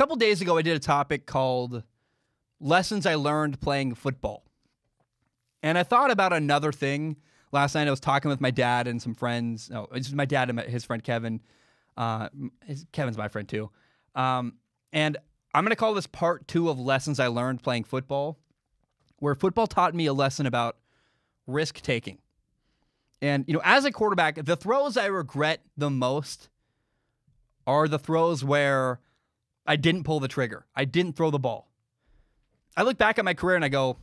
couple days ago, I did a topic called Lessons I Learned Playing Football. And I thought about another thing. Last night, I was talking with my dad and some friends. No, it's just my dad and his friend Kevin. Uh, his, Kevin's my friend too. Um, and I'm going to call this part two of lessons I learned playing football, where football taught me a lesson about risk taking. And, you know, as a quarterback, the throws I regret the most are the throws where I didn't pull the trigger. I didn't throw the ball. I look back at my career and I go,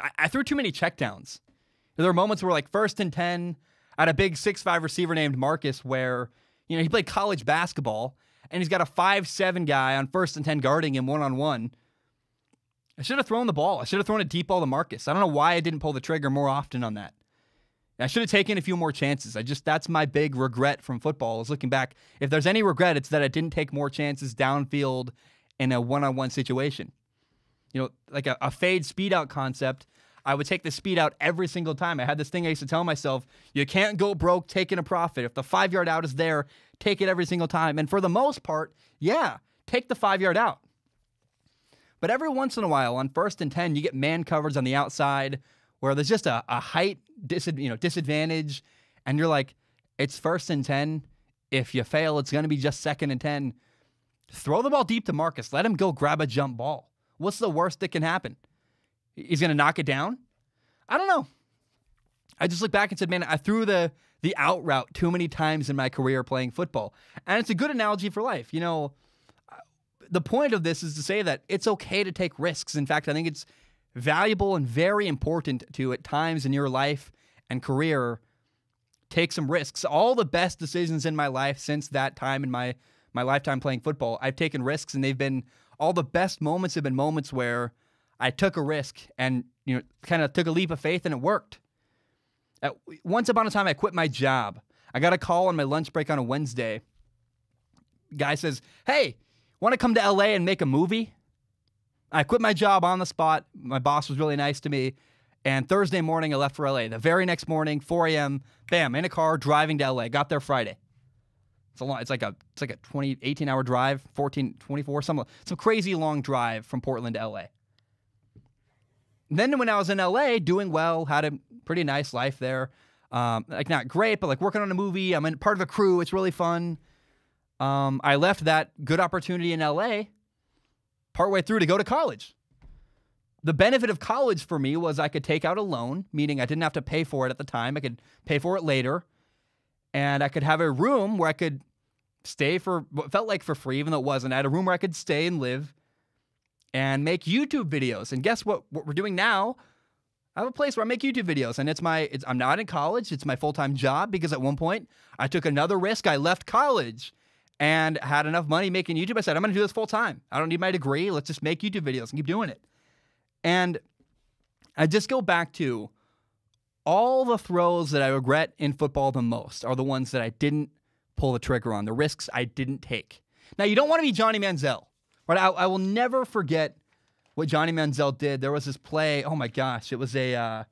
I, I threw too many checkdowns. There were moments where, like, first and 10, I had a big six-five receiver named Marcus where, you know, he played college basketball and he's got a five-seven guy on first and 10 guarding him one on one. I should have thrown the ball. I should have thrown a deep ball to Marcus. I don't know why I didn't pull the trigger more often on that. I should have taken a few more chances. I just that's my big regret from football is looking back. If there's any regret, it's that I didn't take more chances downfield in a one-on-one situation. You know, like a, a fade speed out concept. I would take the speed out every single time. I had this thing I used to tell myself: you can't go broke taking a profit. If the five yard out is there, take it every single time. And for the most part, yeah, take the five yard out. But every once in a while, on first and ten, you get man coverage on the outside where there's just a, a height dis- you know, disadvantage, and you're like, it's first and 10. If you fail, it's going to be just second and 10. Throw the ball deep to Marcus. Let him go grab a jump ball. What's the worst that can happen? He's going to knock it down? I don't know. I just look back and said, man, I threw the the out route too many times in my career playing football. And it's a good analogy for life. You know, uh, the point of this is to say that it's okay to take risks. In fact, I think it's valuable and very important to at times in your life and career take some risks. All the best decisions in my life since that time in my my lifetime playing football, I've taken risks and they've been all the best moments have been moments where I took a risk and you know kind of took a leap of faith and it worked. At, once upon a time I quit my job. I got a call on my lunch break on a Wednesday. Guy says, "Hey, want to come to LA and make a movie?" I quit my job on the spot. My boss was really nice to me. And Thursday morning, I left for LA. The very next morning, 4 a.m., bam, in a car driving to LA. Got there Friday. It's a long, it's like a it's like a 20, 18 hour drive, 14, 24, some some crazy long drive from Portland to LA. then when I was in LA, doing well, had a pretty nice life there. Um, like not great, but like working on a movie. I'm in part of a crew. It's really fun. Um, I left that good opportunity in LA partway through to go to college. The benefit of college for me was I could take out a loan, meaning I didn't have to pay for it at the time. I could pay for it later. And I could have a room where I could stay for what felt like for free, even though it wasn't. I had a room where I could stay and live and make YouTube videos. And guess what? What we're doing now? I have a place where I make YouTube videos, and it's my. It's, I'm not in college. It's my full time job because at one point I took another risk. I left college and had enough money making YouTube. I said, I'm going to do this full time. I don't need my degree. Let's just make YouTube videos and keep doing it. And I just go back to all the throws that I regret in football the most are the ones that I didn't pull the trigger on, the risks I didn't take. Now, you don't want to be Johnny Manziel, right? I, I will never forget what Johnny Manziel did. There was this play. Oh my gosh, it was a. Uh,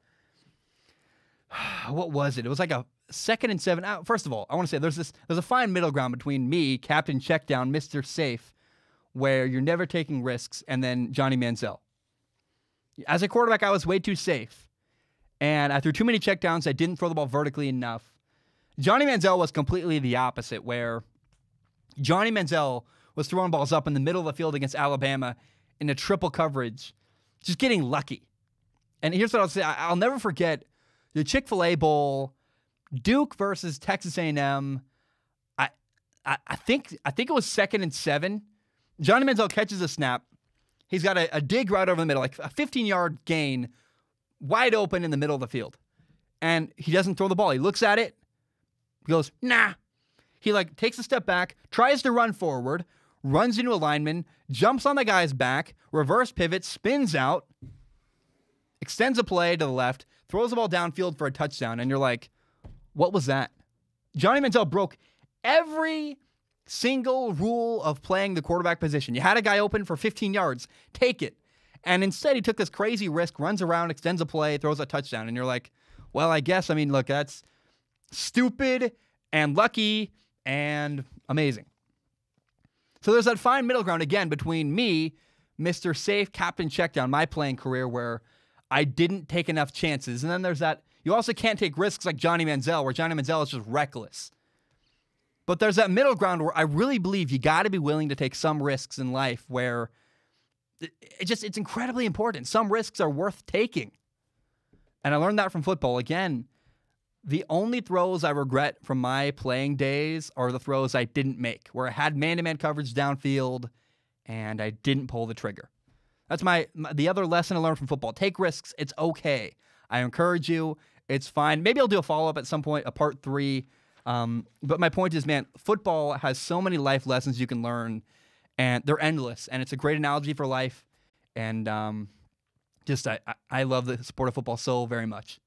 what was it? It was like a second and seven. Uh, first of all, I want to say there's this there's a fine middle ground between me, Captain Checkdown, Mister Safe, where you're never taking risks, and then Johnny Manziel. As a quarterback, I was way too safe, and I threw too many checkdowns. I didn't throw the ball vertically enough. Johnny Manziel was completely the opposite, where Johnny Manziel was throwing balls up in the middle of the field against Alabama in a triple coverage, just getting lucky. And here's what I'll say: I'll never forget the Chick Fil A Bowl Duke versus Texas A&M. I, I, I think I think it was second and seven. Johnny Manziel catches a snap. He's got a, a dig right over the middle, like a 15 yard gain, wide open in the middle of the field, and he doesn't throw the ball. He looks at it, he goes, nah. He like takes a step back, tries to run forward, runs into a lineman, jumps on the guy's back, reverse pivot, spins out, extends a play to the left, throws the ball downfield for a touchdown, and you're like, what was that? Johnny Manziel broke every single rule of playing the quarterback position. You had a guy open for 15 yards, take it. And instead, he took this crazy risk, runs around, extends a play, throws a touchdown. And you're like, well, I guess, I mean, look, that's stupid and lucky and amazing. So there's that fine middle ground again between me, Mr. Safe Captain Checkdown, my playing career where I didn't take enough chances. And then there's that you also can't take risks like Johnny Manziel, where Johnny Manziel is just reckless. But there's that middle ground where I really believe you got to be willing to take some risks in life where it just it's incredibly important. Some risks are worth taking. And I learned that from football. Again, the only throws I regret from my playing days are the throws I didn't make, where I had man-to-man coverage downfield and I didn't pull the trigger. That's my, my the other lesson I learned from football. Take risks. It's okay. I encourage you. It's fine. Maybe I'll do a follow-up at some point, a part three. Um, but my point is, man, football has so many life lessons you can learn and they're endless. And it's a great analogy for life. And um, just I, I love the sport of football so very much.